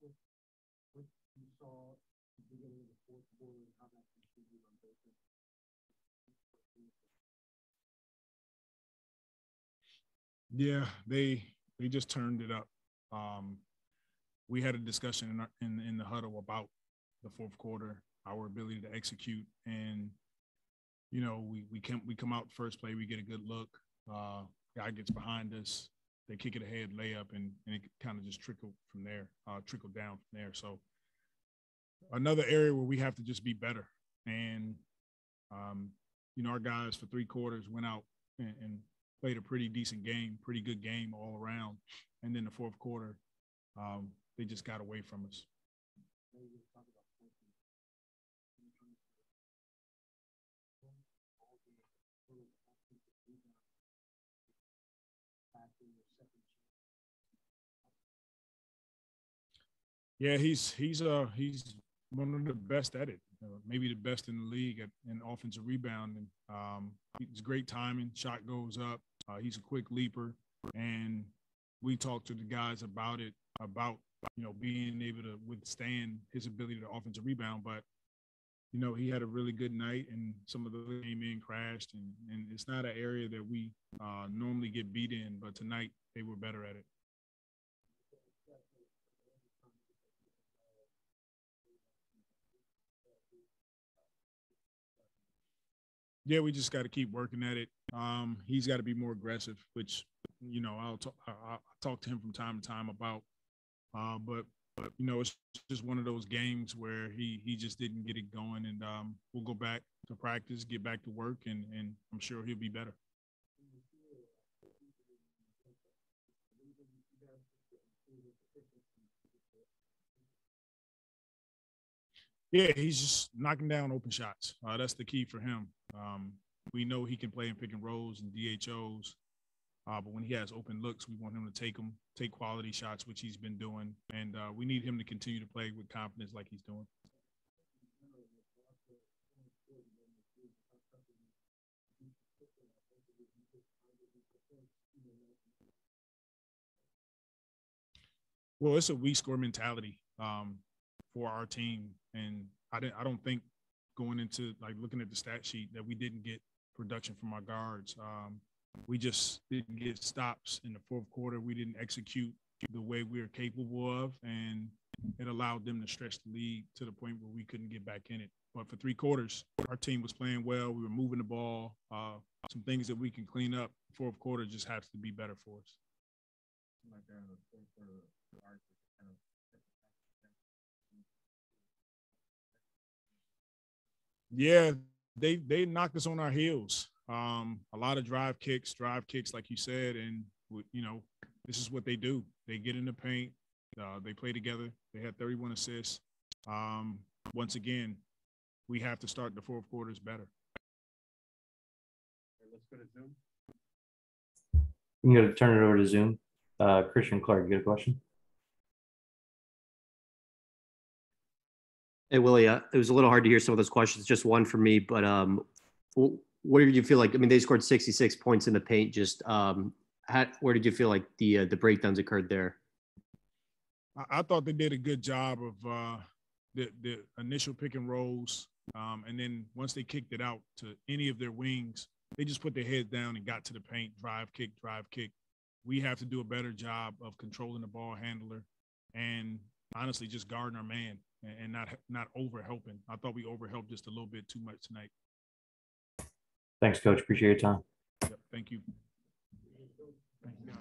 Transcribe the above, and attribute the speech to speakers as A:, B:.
A: what you saw at the beginning of the fourth quarter and how that on both ends?
B: Yeah, they they just turned it up. Um, we had a discussion in, our, in in the huddle about the fourth quarter, our ability to execute, and you know we we come we come out first play, we get a good look. Uh, guy gets behind us, they kick it ahead, layup, and and it kind of just trickle from there, uh, trickled down from there. So another area where we have to just be better, and um, you know our guys for three quarters went out and, and played a pretty decent game, pretty good game all around. And then the fourth quarter, um, they just got away from us. Yeah, he's he's uh he's one of the best at it. Uh, maybe the best in the league at in offensive rebounding. Um, he's great timing. Shot goes up. Uh, he's a quick leaper, and we talked to the guys about it about you know being able to withstand his ability to offensive rebound. But you know he had a really good night, and some of the came in crashed, and and it's not an area that we uh, normally get beat in. But tonight they were better at it. yeah, we just got to keep working at it. Um, he's got to be more aggressive, which you know I'll talk. I'll talk to him from time to time about. Uh, but but you know it's just one of those games where he he just didn't get it going, and um, we'll go back to practice, get back to work, and and I'm sure he'll be better. Yeah, he's just knocking down open shots. Uh, that's the key for him. Um, we know he can play in pick and rolls and DHOs, uh, but when he has open looks, we want him to take them, take quality shots, which he's been doing, and uh, we need him to continue to play with confidence like he's doing. Well, it's a weak score mentality. Um, for our team. And I didn't I don't think going into like looking at the stat sheet that we didn't get production from our guards. Um, we just didn't get stops in the fourth quarter. We didn't execute the way we were capable of, and it allowed them to stretch the lead to the point where we couldn't get back in it. But for three quarters, our team was playing well. We were moving the ball. Uh, some things that we can clean up. Fourth quarter just has to be better for us. Yeah, they they knocked us on our heels. Um, a lot of drive kicks, drive kicks, like you said, and you know, this is what they do. They get in the paint, uh, they play together. They had 31 assists. Um, once again, we have to start the fourth quarters better.
C: let's go to Zoom. I'm going to turn it over to Zoom. Uh, Christian Clark, you got a question?
D: Hey, Willie, uh, it was a little hard to hear some of those questions. Just one for me, but um, what did you feel like? I mean, they scored 66 points in the paint. Just um, how, where did you feel like the uh, the breakdowns occurred there?
B: I, thought they did a good job of uh, the the initial pick and rolls, um, and then once they kicked it out to any of their wings, they just put their heads down and got to the paint, drive kick, drive kick. We have to do a better job of controlling the ball handler and honestly just guarding our man and not not over helping. I thought we over helped just a little bit too much tonight.
C: Thanks, Coach. Appreciate your time.
B: Yep, Thank you. Thank you.